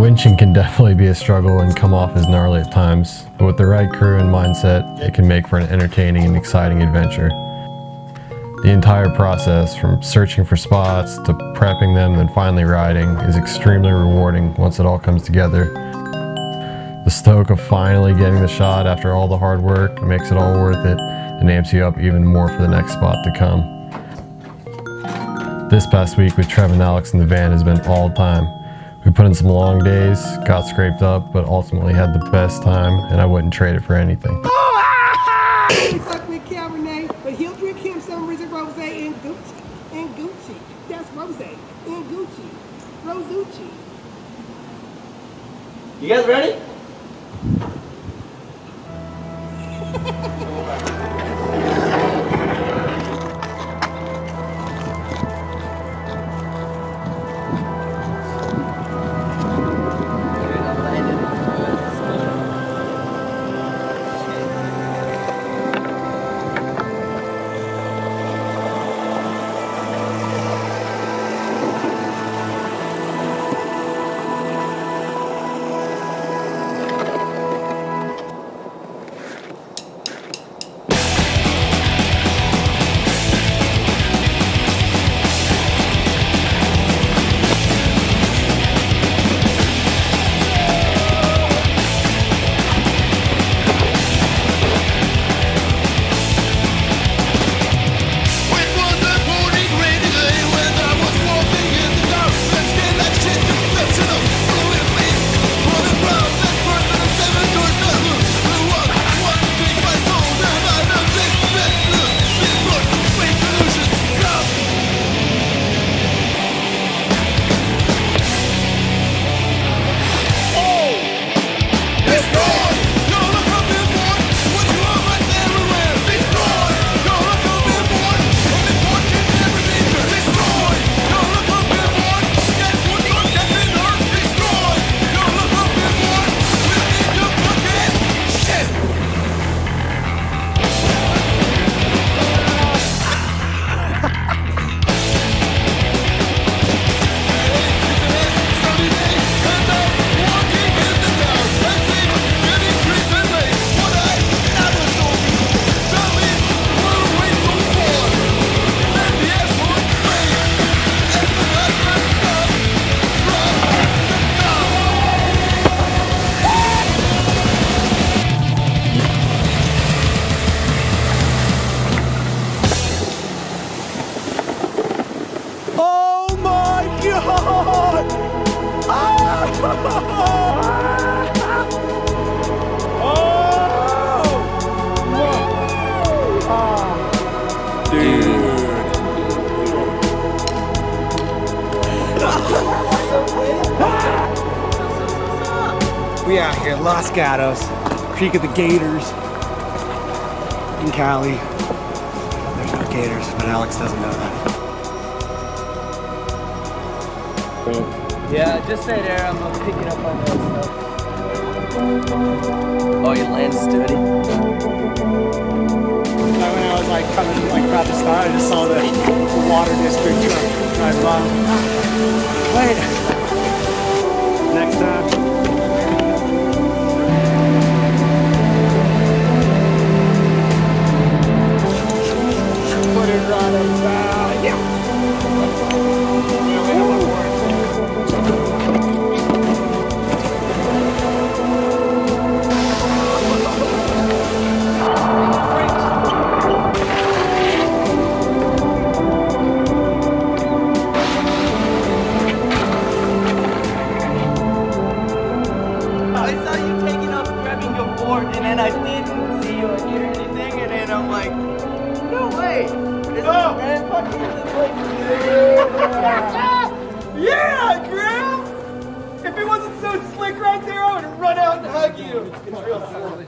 winching can definitely be a struggle and come off as gnarly at times, but with the right crew and mindset, it can make for an entertaining and exciting adventure. The entire process, from searching for spots to prepping them and finally riding, is extremely rewarding once it all comes together. The stoke of finally getting the shot after all the hard work makes it all worth it and amps you up even more for the next spot to come. This past week with Trev and Alex in the van has been all time. We put in some long days, got scraped up, but ultimately had the best time, and I wouldn't trade it for anything. He fuck with Cabernet, but he'll drink him some Rizzo Rose and Gucci. And Gucci. That's Rose and Gucci. Rosucci. You guys ready? Out here, Los Gatos, Creek of the Gators, in Cali. There's no gators, but Alex doesn't know that. Yeah, just stay there. I'm uh, picking up on those stuff. Oh, your land's sturdy. When I was like coming like about to start, I just saw the water district truck drive by. Wait. Next time. Grabbing and then I didn't see you or hear anything, and then I'm like, no way. Oh. man, fuck you. Yeah, Griff! If it wasn't so slick right there, I would run out and hug you. It's real silly.